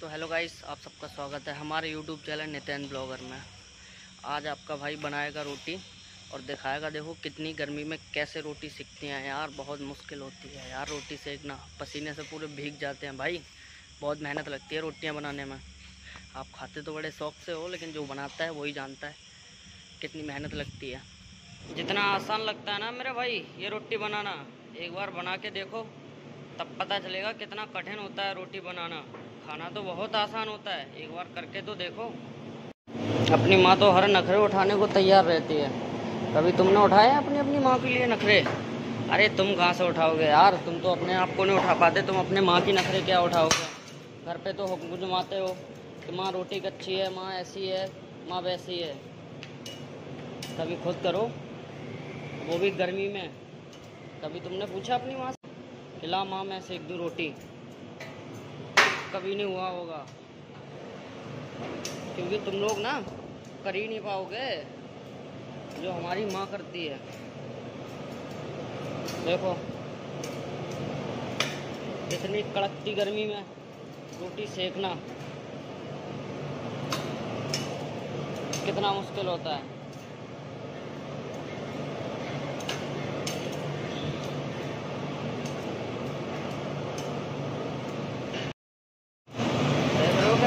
तो hello guys, आप सबका स्वागत है हमारे यूट्यूब चैनल नितिन ब्लॉगर में। आज आपका भाई बनाएगा रोटी और दिखाएगा, देखो कितनी गर्मी में कैसे रोटी सीखती हैं यार, बहुत मुश्किल होती है यार रोटी सेकना। पसीने से पूरे भीग जाते हैं भाई, बहुत मेहनत लगती है रोटियाँ बनाने में। आप खाते तो बड़े शौक से हो, लेकिन जो बनाता है वही जानता है कितनी मेहनत लगती है। जितना आसान लगता है ना मेरे भाई, ये रोटी बनाना, एक बार बना के देखो। तब पता चलेगा कितना कठिन होता है रोटी बनाना। खाना तो बहुत आसान होता है। एक बार करके तो देखो। अपनी माँ तो हर नखरे उठाने को तैयार रहती है। कभी तुमने उठाए अपनी अपनी माँ के लिए नखरे? अरे तुम कहाँ से उठाओगे यार? तुम तो अपने आप को नहीं उठा पाते। तुम अपने माँ की नखरे क्या उठाओगे? घर पे तो हुक्म जमाते हो कि माँ रोटी कच्ची है, माँ ऐसी है, माँ वैसी है। कभी खुद करो। वो भी गर्मी में। कभी तुमने पूछा अपनी माँ से कि ला माँ मैं सेक दूँ रोटी। कभी नहीं हुआ होगा। क्योंकि तुम लोग ना कर ही नहीं पाओगे जो हमारी माँ करती है। देखो, इतनी कड़कती गर्मी में रोटी सेकना कितना मुश्किल होता है।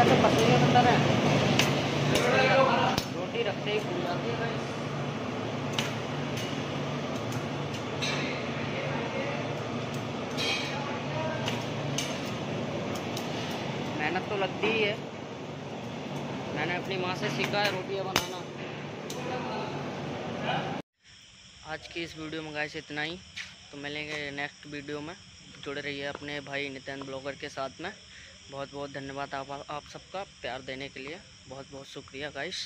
पसीने अंदर रोटी रखते ही मेहनत तो लगती ही है। मैंने अपनी माँ से सीखा है रोटियाँ बनाना। आज की इस वीडियो में गाइस इतना ही। तो मिलेंगे नेक्स्ट वीडियो में। जुड़े रहिए अपने भाई नितिन ब्लॉगर के साथ में। बहुत बहुत धन्यवाद आप आप सबका प्यार देने के लिए। बहुत बहुत शुक्रिया गाइस